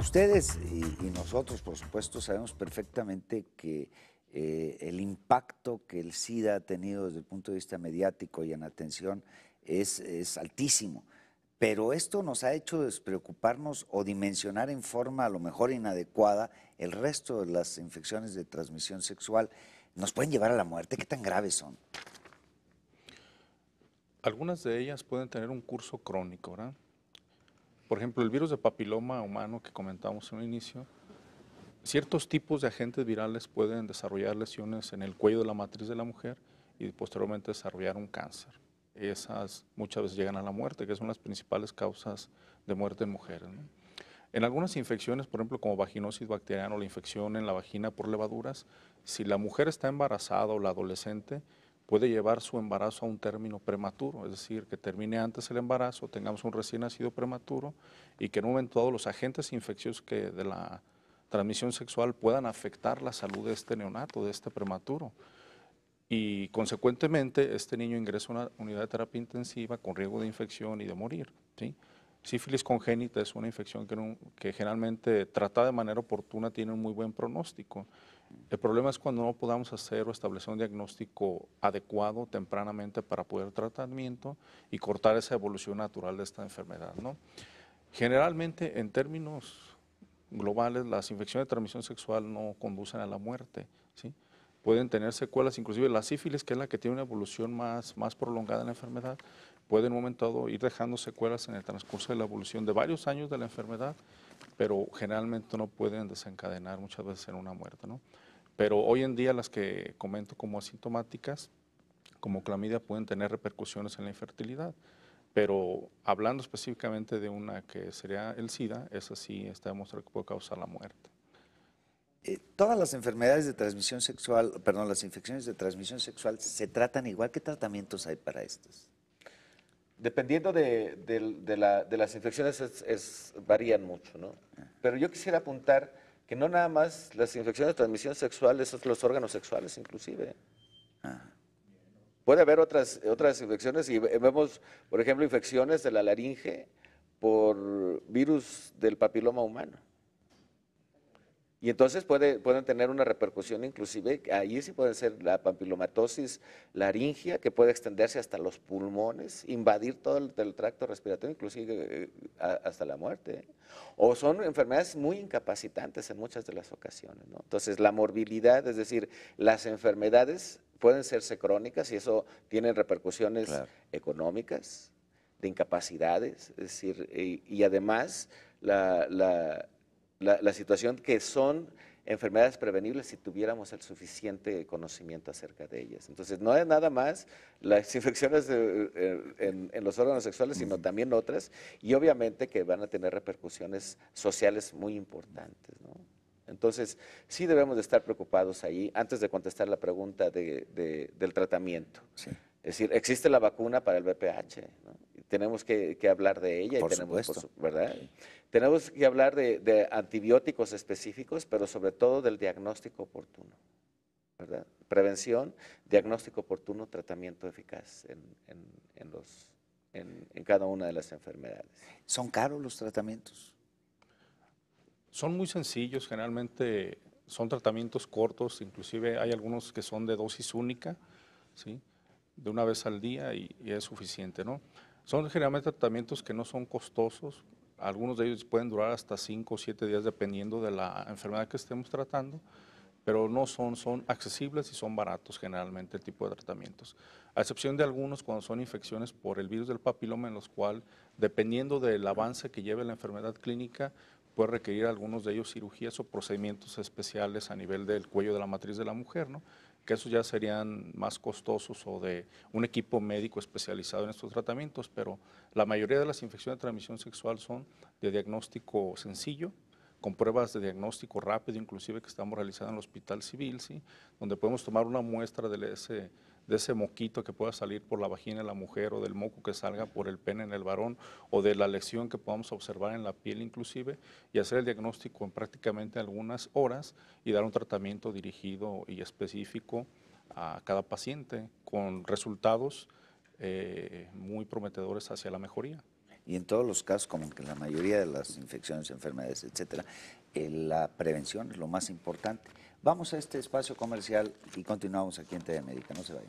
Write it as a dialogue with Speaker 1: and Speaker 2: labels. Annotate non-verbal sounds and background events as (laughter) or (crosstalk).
Speaker 1: Ustedes y, nosotros, por supuesto, sabemos perfectamente que eh, el impacto que el SIDA ha tenido desde el punto de vista mediático y en atención es altísimo. Pero esto nos ha hecho despreocuparnos o dimensionar en forma a lo mejor inadecuada el resto de las infecciones de transmisión sexual. ¿Nos pueden llevar a la muerte? ¿Qué tan graves son?
Speaker 2: Algunas de ellas pueden tener un curso crónico, ¿verdad? Por ejemplo, el virus de papiloma humano que comentamos en un inicio, ciertos tipos de agentes virales pueden desarrollar lesiones en el cuello de la matriz de la mujer y posteriormente desarrollar un cáncer. Esas muchas veces llegan a la muerte, que son las principales causas de muerte en mujeres. En algunas infecciones, por ejemplo, como vaginosis bacteriana o la infección en la vagina por levaduras, si la mujer está embarazada o la adolescente, puede llevar su embarazo a un término prematuro, es decir, que termine antes el embarazo, tengamos un recién nacido prematuro y que en un momento dado los agentes infecciosos que de la transmisión sexual puedan afectar la salud de este neonato, de este prematuro. Y consecuentemente este niño ingresa a una unidad de terapia intensiva con riesgo de infección y de morir. ¿sí? Sífilis congénita es una infección que, generalmente tratada de manera oportuna tiene un muy buen pronóstico. El problema es cuando no podamos hacer o establecer un diagnóstico adecuado tempranamente para poder tratamiento y cortar esa evolución natural de esta enfermedad. ¿no? Generalmente, en términos globales, las infecciones de transmisión sexual no conducen a la muerte. ¿sí? Pueden tener secuelas, inclusive la sífilis, que es la que tiene una evolución más, más prolongada en la enfermedad, puede en un momento dado ir dejando secuelas en el transcurso de la evolución de varios años de la enfermedad, pero generalmente no pueden desencadenar muchas veces en una muerte. ¿no? Pero hoy en día las que comento como asintomáticas, como clamidia, pueden tener repercusiones en la infertilidad. Pero hablando específicamente de una que sería el SIDA, esa sí está demostrado que puede causar la muerte.
Speaker 1: Eh, todas las enfermedades de transmisión sexual, perdón, las infecciones de transmisión sexual se tratan igual. ¿Qué tratamientos hay para estas?
Speaker 3: Dependiendo de, de, de, la, de las infecciones es, es, varían mucho, ¿no? Pero yo quisiera apuntar que no nada más las infecciones de transmisión sexual, esos los órganos sexuales inclusive. Ah. Puede haber otras, otras infecciones y vemos, por ejemplo, infecciones de la laringe por virus del papiloma humano. Y entonces puede, pueden tener una repercusión inclusive, ahí sí puede ser la papilomatosis laringia, que puede extenderse hasta los pulmones, invadir todo el, el tracto respiratorio, inclusive eh, hasta la muerte. O son enfermedades muy incapacitantes en muchas de las ocasiones. ¿no? Entonces la morbilidad, es decir, las enfermedades pueden serse crónicas y eso tiene repercusiones claro. económicas, de incapacidades, es decir, y, y además la, la la, la, situación que son enfermedades prevenibles si tuviéramos el suficiente conocimiento acerca de ellas. Entonces, no es nada más las (laughs) infecciones de, eh, en, en, los órganos sexuales, sino también otras, y obviamente que van a tener repercusiones sociales muy importantes. ¿no? Entonces, sí debemos de estar preocupados ahí antes de contestar la pregunta de, de, del tratamiento. Sí. Es decir, existe la vacuna para el VPH, ¿no? Tenemos que, que, hablar de ella.
Speaker 1: Por
Speaker 3: y tenemos,
Speaker 1: supuesto.
Speaker 3: Por, ¿verdad? Tenemos que hablar de, de, antibióticos específicos, pero sobre todo del diagnóstico oportuno. ¿verdad? Prevención, diagnóstico oportuno, tratamiento eficaz en, en, en los, en, cada una de las enfermedades.
Speaker 1: ¿Son caros los tratamientos?
Speaker 2: Son muy sencillos, generalmente son tratamientos cortos, inclusive hay algunos que son de dosis única, ¿sí? de una vez al día y, y es suficiente, ¿no? Son generalmente tratamientos que no son costosos, algunos de ellos pueden durar hasta 5 o 7 días dependiendo de la enfermedad que estemos tratando, pero no son, son accesibles y son baratos generalmente el tipo de tratamientos. A excepción de algunos cuando son infecciones por el virus del papiloma en los cuales, dependiendo del avance que lleve la enfermedad clínica, puede requerir algunos de ellos cirugías o procedimientos especiales a nivel del cuello de la matriz de la mujer, ¿no? Que esos ya serían más costosos o de un equipo médico especializado en estos tratamientos, pero la mayoría de las infecciones de transmisión sexual son de diagnóstico sencillo, con pruebas de diagnóstico rápido, inclusive que estamos realizando en el Hospital Civil, ¿sí? donde podemos tomar una muestra de ese, de ese moquito que pueda salir por la vagina de la mujer o del moco que salga por el pene en el varón o de la lesión que podamos observar en la piel inclusive y hacer el diagnóstico en prácticamente algunas horas y dar un tratamiento dirigido y específico a cada paciente con resultados eh, muy prometedores hacia la mejoría.
Speaker 1: y en todos los casos, como que la mayoría de las infecciones, enfermedades, etcétera, eh, la prevención es lo más importante. Vamos a este espacio comercial y continuamos aquí en TV Médica. No se vayan.